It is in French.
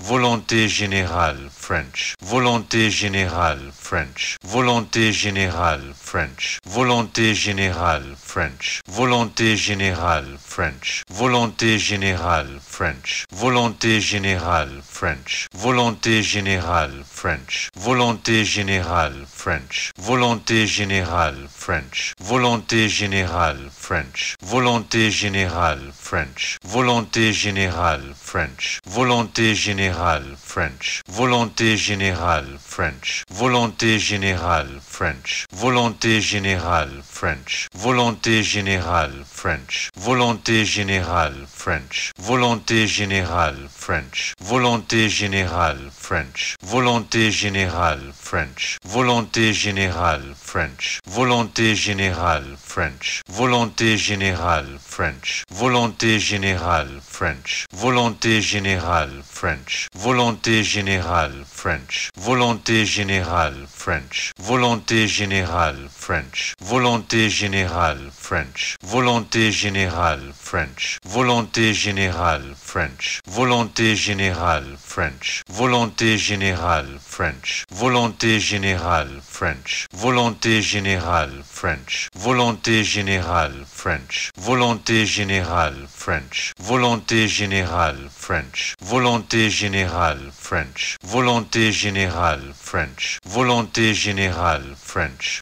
Volonté générale French. Volonté générale French. Volonté générale French. Volonté générale French. Volonté générale French. Volonté générale French. Volonté générale French. Volonté générale French. Volonté générale French. Volonté générale French. Volonté générale French. Volonté générale French. Volonté générale French. Volonté générale French. Volonté générale French. Volonté générale French. Volonté générale French. Volonté générale French. Volonté générale French. Volonté générale French. Volonté générale French. Volonté générale French. Volonté générale French. Volonté générale French. Volonté générale French. Volonté générale French. Volonté générale French. Volonté générale French. Volonté générale French. Volonté générale French. Volonté générale French. Volonté générale French. Volonté générale French. Volonté générale French. Volonté générale French. Volonté générale French. Volonté générale French. Volonté générale French. Volonté générale French. Volonté générale French. Volonté générale French. Volonté générale French. Volonté générale French.